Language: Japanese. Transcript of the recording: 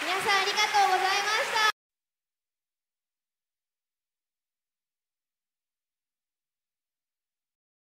皆さんありがとうございました。